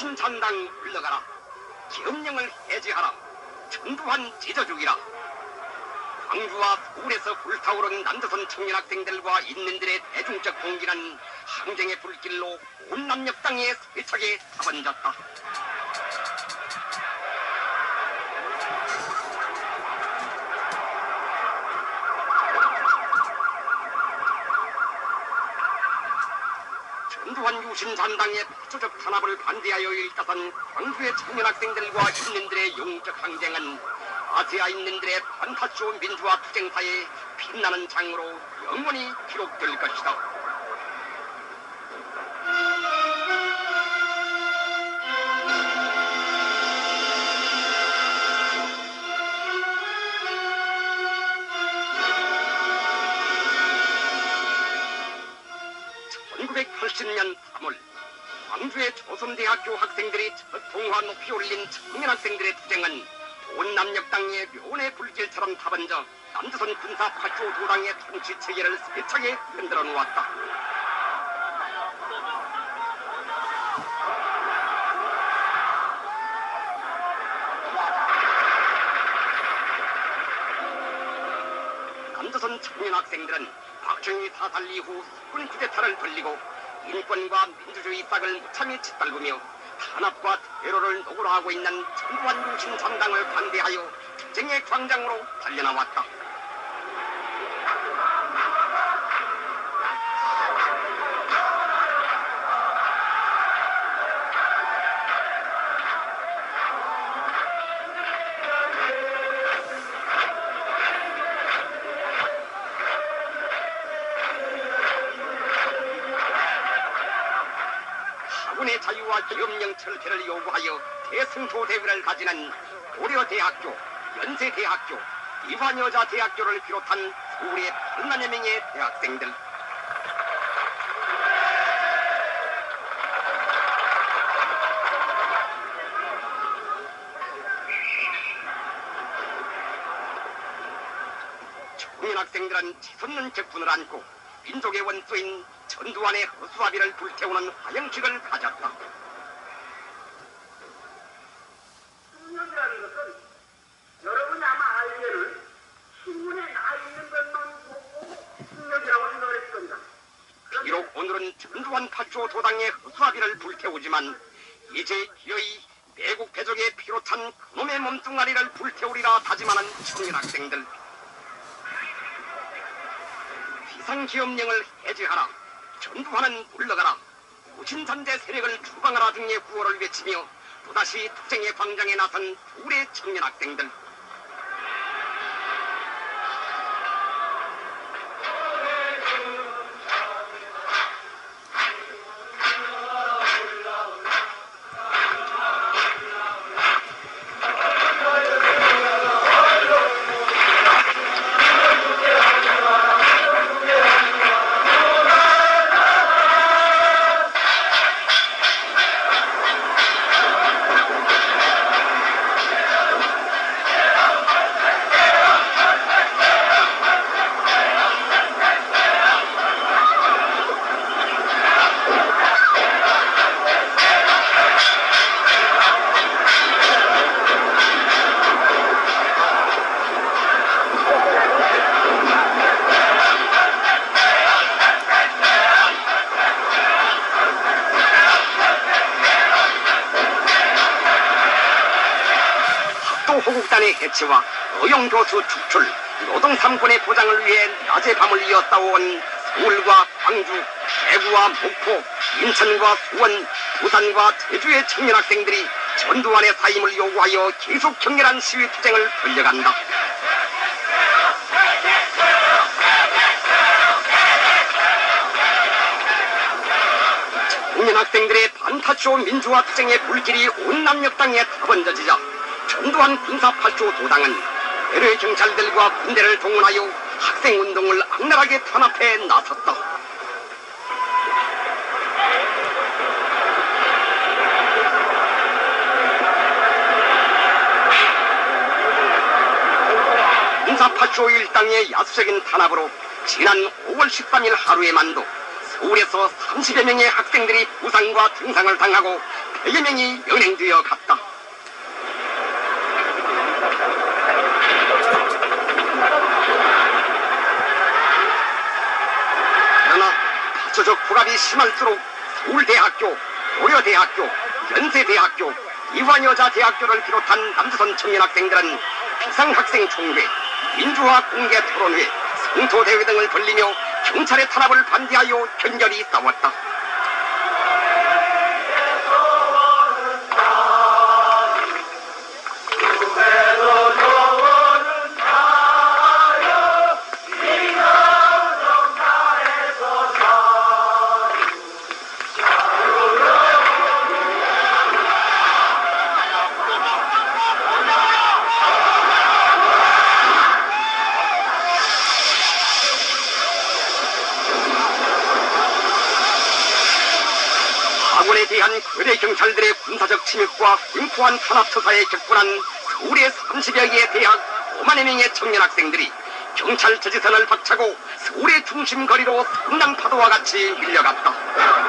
유신전당 물러가라 기업령을 해제하라. 전두환 찢어주기라. 광주와 서울에서 불타오른 남조선 청년 학생들과 인민들의 대중적 공기는 항쟁의 불길로 온 남녘 땅에 세차게 타번졌다. 전두환 유신 잔당의 백조적 탄압을 반대하여 일가선 광주의 청년 학생들과 인민들의 영적 항쟁은 아시아 인민들의 반타쇼 민주화 투쟁사의 빛나는 장으로 영원히 기록될 것이다. 첫 동화 높이 올린 청년 학생들의 투쟁은 온 남녘 땅의 묘의 불길처럼 타번져 남조선 군사 파쇼 도당의 통치 체계를 세차게 흔들어 놓았다. 남조선 청년 학생들은 박정희 사살 이후 수군 쿠데타를 돌리고 인권과 민주주의 싹을 무참히 짓밟으며 탄압과 테러를 노고로 하고 있는 전두환 유신 전당을 반대하여 투쟁의 광장으로 달려나왔다. 철폐를 요구하여 대승조 대회를 가지는 고려대학교, 연세대학교, 이화여자대학교를 비롯한 서울의 8만여 명의 대학생들 청년 학생들은 치솟는 적군을 안고 민족의 원수인 전두환의 허수아비를 불태우는 화형식을 가졌다. 숙명이라는 것은 여러분이 아마 알기를 신문에 나 있는 것만 보고 숙명이라고 생각을 했을 겁니다. 그런데 비록 전두환 파쇼 도당의 허수아비를 불태우지만 이제 기어이 내국 배적의 피로 찬 그놈의 몸뚱아리를 불태우리라 다짐하는 청년 학생들. 비상기업령을 해제하라 전두환은 물러가라 무신산재 세력을 추방하라 등의 구호를 외치며 또다시 투쟁의 광장에 나선 둘의 청년 학생들 해체와 어용교수 축출, 노동삼권의 보장을 위해 낮에 밤을 이었다온 서울과 광주, 대구와 목포, 인천과 수원, 부산과 제주의 청년 학생들이 전두환의 사임을 요구하여 계속 격렬한 시위 투쟁을 벌려간다. 청년 학생들의 반타쇼 민주화 투쟁의 불길이 온 남녘 땅에 타번져지자 전두환 군사파쇼 도당은 외래 경찰들과 군대를 동원하여 학생운동을 악랄하게 탄압해 나섰다. 군사파쇼 일당의 야수적인 탄압으로 지난 5월 13일 하루에만도 서울에서 30여 명의 학생들이 부상과 등상을 당하고 100여 명이 연행되어 갔다. 그러나 가초적 부각이 심할수록 서울대학교, 고려대학교, 연세대학교, 이완여자대학교를 비롯한 남조선 청년학생들은 비상학생 총회, 민주화 공개 토론회, 성토대회 등을 벌리며 경찰의 탄압을 반대하여 견결히 싸웠다. 경찰들의 군사적 침입과 공포한 탄압투사에 격분한 서울의 30여 개의 대학 5만여 명의 청년 학생들이 경찰 저지선을 박차고 서울의 중심 거리로 성난 파도와 같이 밀려갔다.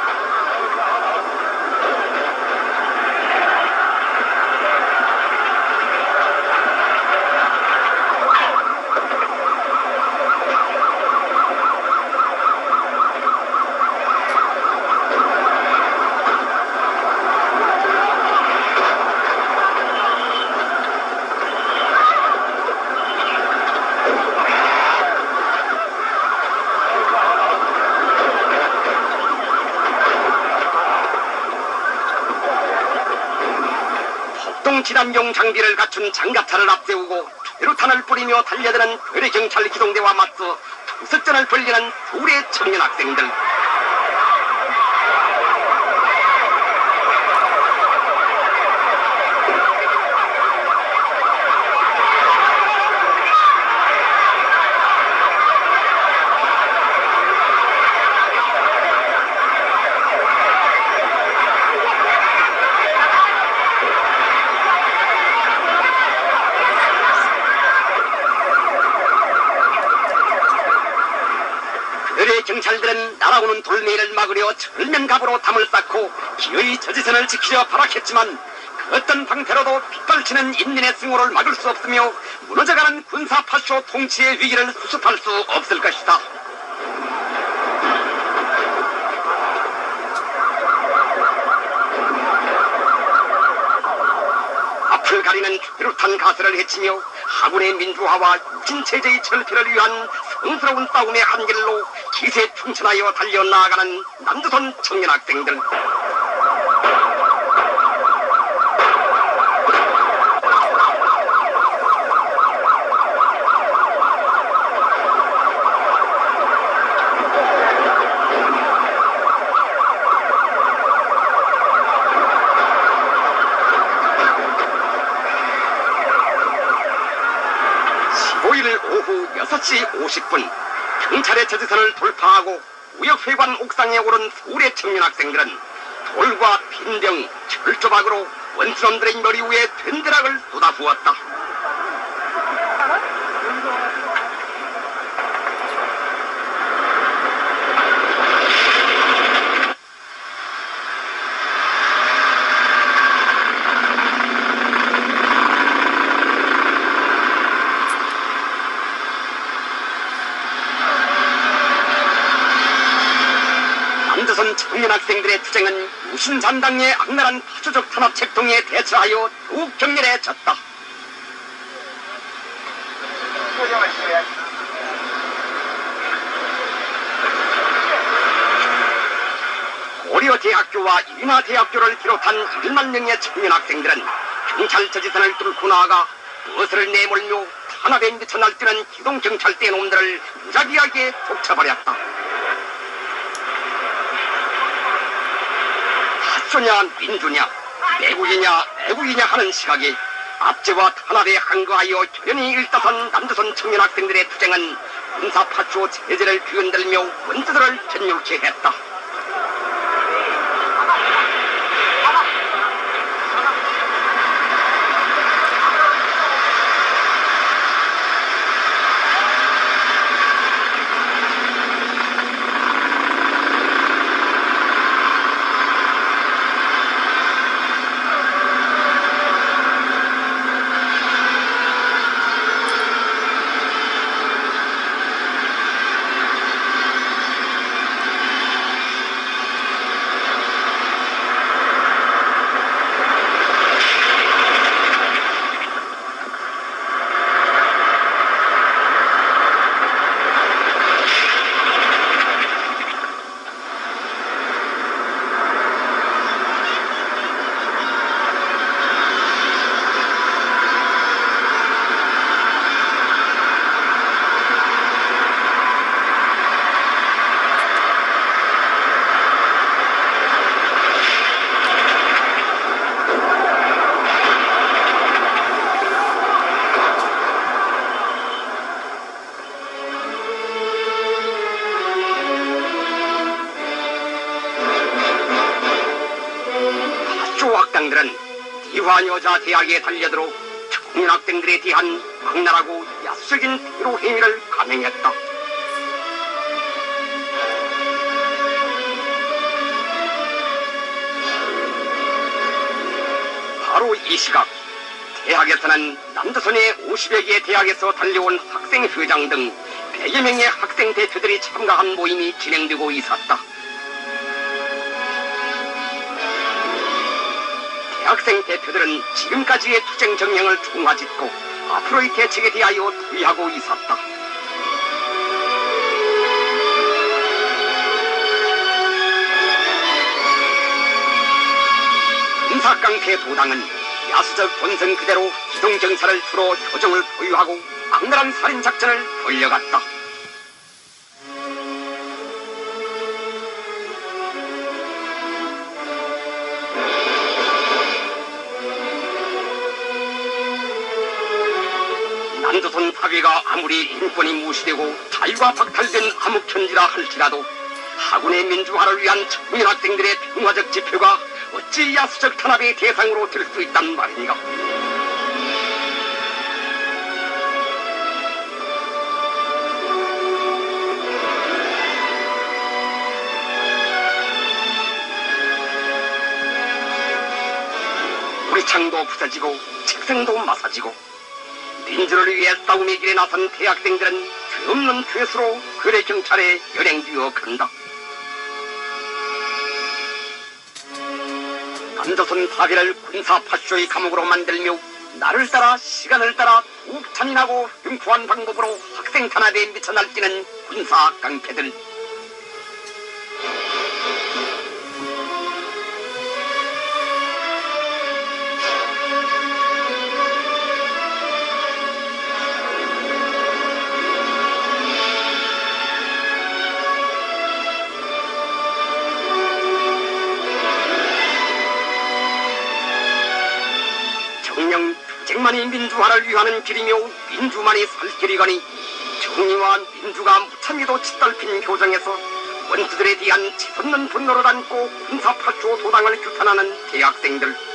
진압용 장비를 갖춘 장갑차를 앞세우고 퇴루탄을 뿌리며 달려드는 거대 경찰 기동대와 맞서 투석전을 벌리는 서울의 청년 학생들. 거대 경찰들은 날아오는 돌멩이를 막으려 철면 갑으로 담을 쌓고 기어이 저지선을 지키려 발악했지만 그 어떤 방패로도 빗발치는 인민의 승호를 막을 수 없으며 무너져가는 군사 파쇼 통치의 위기를 수습할 수 없을 것이다. 앞을 가리는 비롯한 가설을 헤치며 하군의 민주화와 육 신체제의 철폐를 위한 성스러운 싸움의 한길로 기세 충천하여 달려나가는 남조선 청년 학생들. 10시 50분 경찰의 제지선을 돌파하고 무역회관 옥상에 오른 서울의 청년 학생들은 돌과 빈병, 철조박으로 원수놈들의 머리 위에 된대락을 쏟아부었다. 학생들의 투쟁은 무신산당의 악랄한 파조적 탄압 책동에 대처하여 더욱 격렬해졌다. 고려 대학교와 인하 대학교를 비롯한 1만 명의 청년 학생들은 경찰 저지선을 뚫고 나아가 버스를 내몰며 탄압에 미쳐 날뛰는 기동 경찰대 놈들을 무자비하게 쫓아버렸다. 학교냐 민주냐 내국이냐 애국이냐 하는 시각이 압제와 탄압에 항거하여 결연히 일떠선 남조선 청년 학생들의 투쟁은 군사파쇼 체제를 뒤흔들며 원수들을 전율케 했다. 디환 여자 대학에 달려들어 청년 학생들에 대한 악랄하고 야수적인 테러 행위를 감행했다. 바로 이 시각 대학에서는 남조선의 50여 개의 대학에서 달려온 학생 회장 등 100여 명의 학생 대표들이 참가한 모임이 진행되고 있었다. 대학생 대표들은 지금까지의 투쟁 정령을 중화짓고 앞으로의 대책에 대하여 토의하고 있었다. 인사깡패 도당은 야수적 본성 그대로 기동정사를 풀어 효정을 보유하고 악랄한 살인 작전을 돌려갔다. 남조선 사회가 아무리 인권이 무시되고 자유가 박탈된 암흑현지라 할지라도 하군의 민주화를 위한 청년 학생들의 평화적 지표가 어찌 야수적 탄압의 대상으로 될 수 있단 말인가? 우리 창도 부서지고 책상도 마사지고 민주를 위해 싸움의 길에 나선 대학생들은 죄 없는 죄수로 거래 경찰에 연행되어 간다. 남조선 사회를 군사 파쇼의 감옥으로 만들며 나를 따라 시간을 따라 더욱 잔인하고 흉포한 방법으로 학생 탄압에 미쳐 날뛰는 군사 깡패들. 민주화를 위하는 길이며 민주만이 살 길이거니 정의와 민주가 무참히도 짓밟힌 교정에서 원수들에 대한 치솟는 분노를 안고 군사파쇼 도당을 규탄하는 대학생들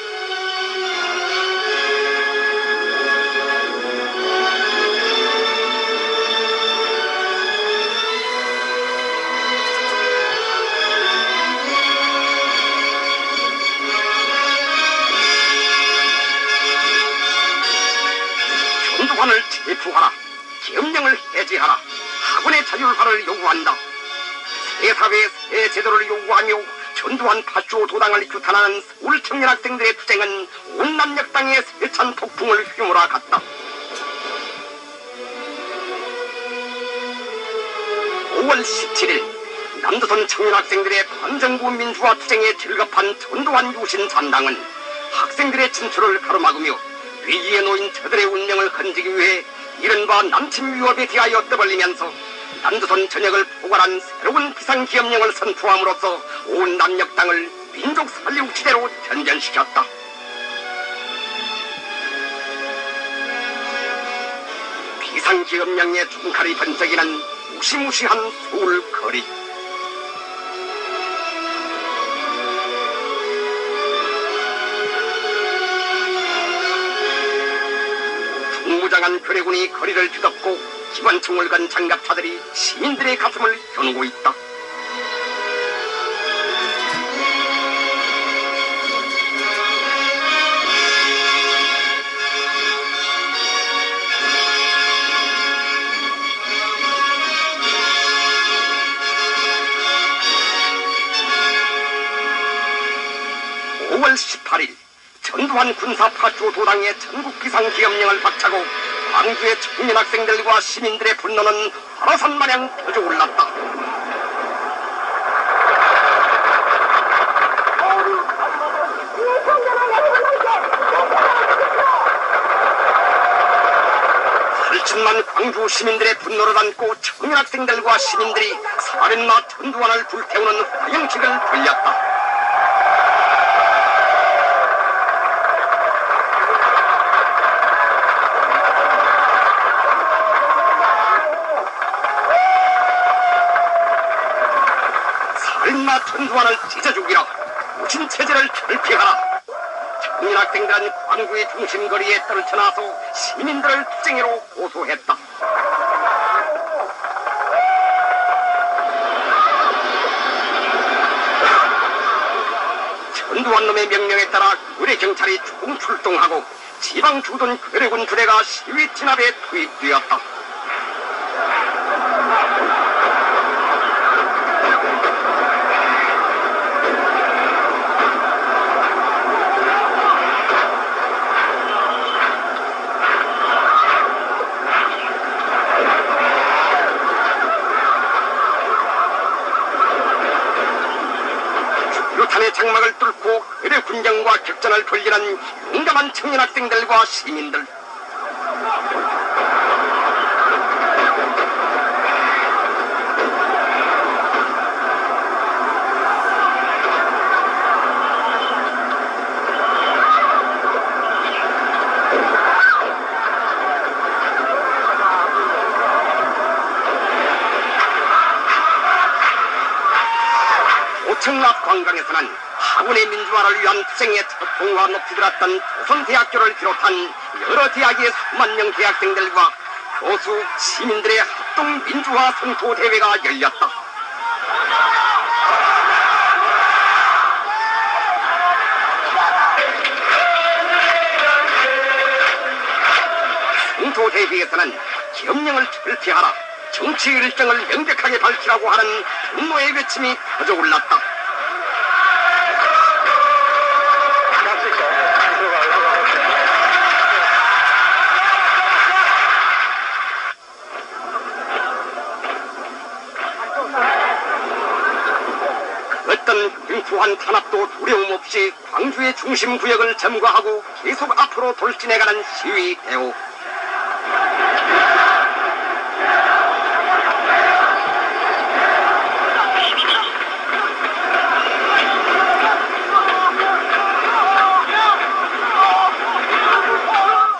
자율화를 요구한다. 새 사회의 새 제도를 요구하며 전두환 파쇼 도당을 규탄하는 서울 청년 학생들의 투쟁은 온 남 역당의 세찬 폭풍을 휘몰아 갔다. 5월 17일 남조선 청년 학생들의 반정부 민주화 투쟁에 즐겁한 전두환 유신 산당은 학생들의 진출을 가로막으며 위기에 놓인 저들의 운명을 건지기 위해 이른바 남침 위협에 대하여 떠벌리면서 남조선 전역을 포괄한 새로운 비상기업령을 선포함으로써 온 남역당을 민족 살리우치대로 전전시켰다. 비상기업령의 중칼이 번쩍이는 무시무시한 서울 거리. 중무장한 괴뢰군이 거리를 뒤덮고 기관 총을 건 장갑차들이 시민들의 가슴을 겨누고 있다. 오월 18일 전두환 군사파쇼 도당의 전국 비상기업령을 박차고 광주의 청년 학생들과 시민들의 분노는 화라산 마냥 터져올랐다. 살춘만 광주 시민들의 분노를 안고 청년 학생들과 시민들이 살인마 전두환을 불태우는 화형식을 벌였다. 전두환을 찢어 죽이라 무신 체제를 결핍하라 청년학생들은 광주의 중심거리에 떨쳐나서 시민들을 투쟁해로 고소했다. 전두환 놈의 명령에 따라 의뢰 경찰이 조금 출동하고 지방 주둔 괴뢰군 부대가 시위 진압에 투입되었다. 유탄의 장막을 뚫고 괴뢰 격전을 벌리는 용감한 청년 학생들과 시민들. 앞 관광에서는 학원의 민주화를 위한 투쟁의 첫 봉화 높이 들었던 조선대학교를 비롯한 여러 대학의 수만 명 대학생들과 교수, 시민들의 합동 민주화 선포 대회가 열렸다. 선포 대회에서는 기업령을 철폐하라, 정치 일정을 명백하게 밝히라고 하는 분노의 외침이 터져 올랐다. 횡포한 탄압도 두려움 없이 광주의 중심 구역을 점거하고 계속 앞으로 돌진해가는 시위 대우.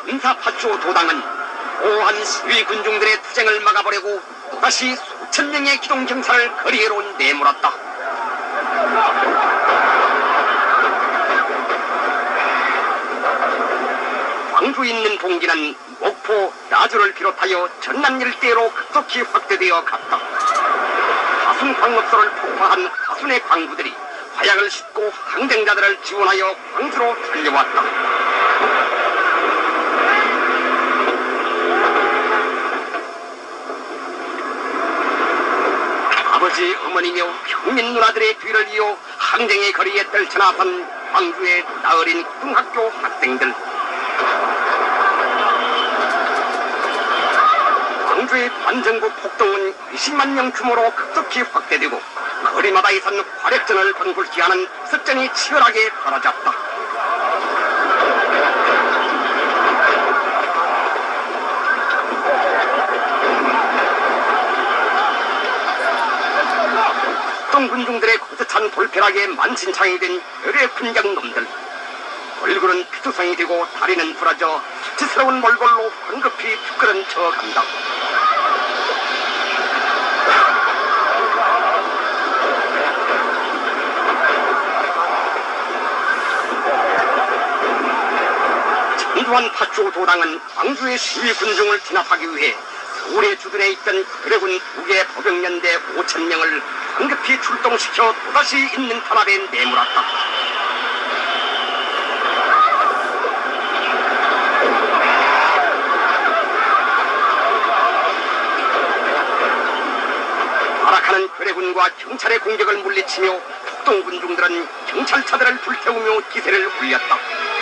인사파초 도당은 오한 시위 군중들의 투쟁을 막아보려고 다시 수천 명의 기동 경찰을 거리에로 내몰았다. 광주에 있는 봉기는 목포, 나주를 비롯하여 전남 일대로 급속히 확대되어 갔다. 가순 광업소를 폭파한 가순의 광부들이 화약을 싣고 항쟁자들을 지원하여 광주로 달려왔다. 아버지, 어머니며 평민 누나들의 뒤를 이어 항쟁의 거리에 떨쳐나선 광주의 나어린 고등학교 학생들. 광주의 반정부 폭동은 20만 명 규모로 급속히 확대되고 거리마다 이선 화력전을 방불케 하는 습전이 치열하게 벌어졌다. 폭동 군중들의 거듭찬 돌벼락에 만신창이 된 열의 군장 놈들. 얼굴은 피투성이 되고 다리는 부러져 수치스러운 몰골로 황급히 툭그런 쳐간다. 전두환 파초 도당은 광주의 시위 군중을 진압하기 위해 서울에 주둔해 있던 괴뢰군 두개 법영연대 5천 명을 황급히 출동시켜 또다시 있는 탄압에 내몰았다. 발악하는 괴뢰군과 경찰의 공격을 물리치며 폭동군중들은 경찰차들을 불태우며 기세를 올렸다.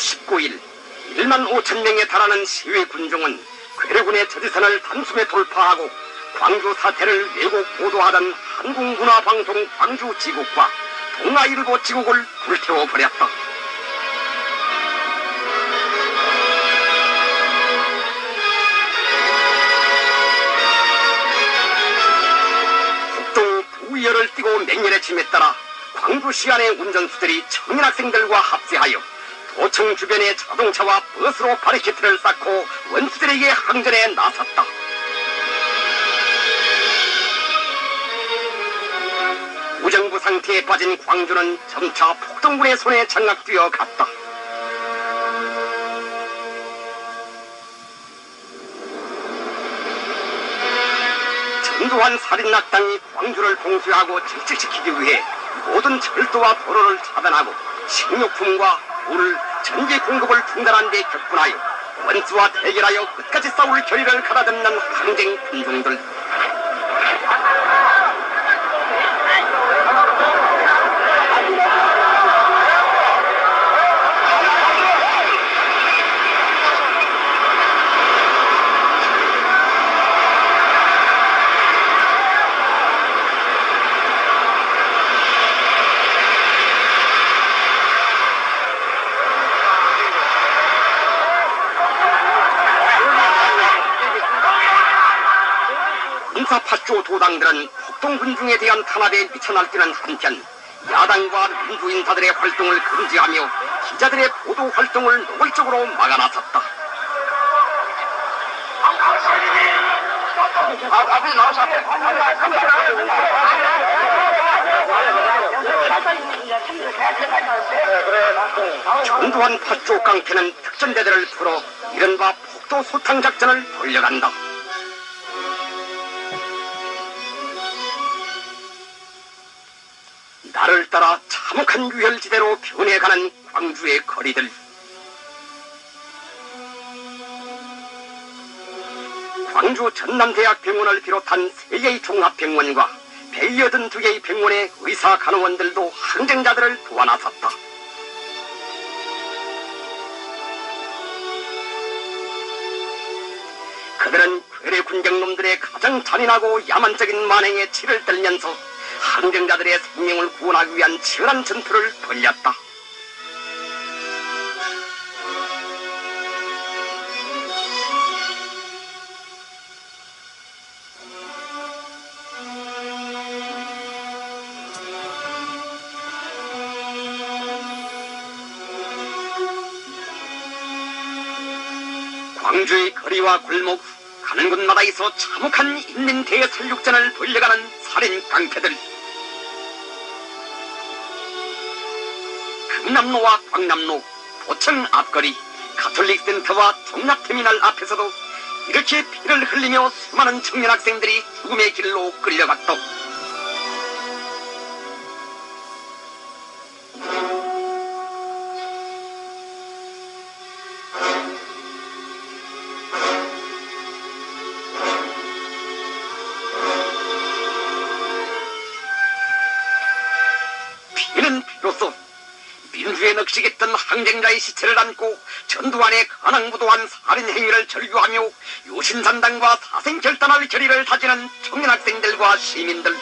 19일 1만 5천 명에 달하는 시위 군중은 괴뢰군의 저지선을 단숨에 돌파하고 광주 사태를 외국 보도하던 한국문화방송 광주 지국과 동아일보 지국을 불태워 버렸다. 북동 부위열을 띠고 맹렬의 짐에 따라 광주 시 안의 운전수들이 청년 학생들과 합세하여 도청 주변의 자동차와 버스로 바리케트를 쌓고 원수들에게 항전에 나섰다. 무정부 상태에 빠진 광주는 점차 폭동군의 손에 장악되어 갔다. 전두환 살인낙당이 광주를 봉쇄하고 질직시키기 위해 모든 철도와 도로를 차단하고 식료품과 물, 전기 공급을 중단한 데 격분하여 원수와 대결하여 끝까지 싸울 결의를 가다듬는 항쟁 군중들. 군사파쇼 도당들은 폭동 군중에 대한 탄압에 미쳐 날뛰는 한편 야당과 민주인사들의 활동을 금지하며 기자들의 보도 활동을 노골적으로 앞에 전두환 파쇼 깡패는 특전대들을 풀어 이른바 폭도 소탕 작전을 돌려간다. 나를 따라 참혹한 유혈지대로 변해가는 광주의 거리들. 광주 전남대학 병원을 비롯한 세 개의 종합병원과 182개의 병원의 의사 간호원들도 항쟁자들을 도와 나섰다. 그들은 괴뢰 군경놈들의 가장 잔인하고 야만적인 만행에 치를 떨면서 항쟁자들의 생명을 구원하기 위한 치열한 전투를 벌였다. 광주의 거리와 골목 가는 곳마다에서 참혹한 인민 대살육전을 벌려가는 살인 깡패들 강남로와 광남로 도청 앞거리 가톨릭 센터와 종합터미널 앞에서도 이렇게 피를 흘리며 수많은 청년 학생들이 죽음의 길로 끌려갔다. 살인 행위를 절규하며 요신산당과 사생결단할 결의를 다지는 청년학생들과 시민들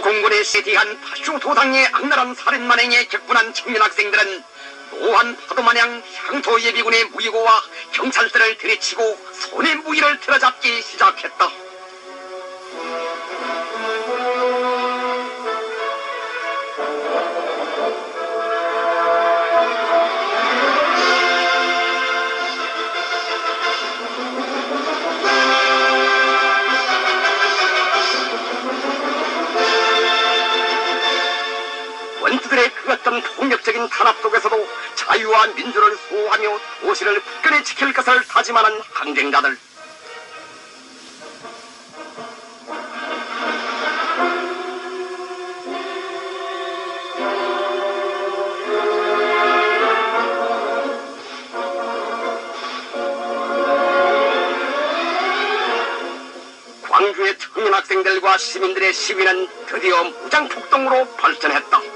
공군에 세디한 파쇼 도당의 악랄한 살인 만행에 격분한 청년 학생들은 노한 파도마냥 향토 예비군의 무기고와 경찰들을 들이치고 손에 무기를 틀어잡기 시작했다. 민주를 수호하며 도시를 굳건히 지킬 것을 다짐하는 항쟁자들. 광주의 청년 학생들과 시민들의 시위는 드디어 무장폭동으로 발전했다.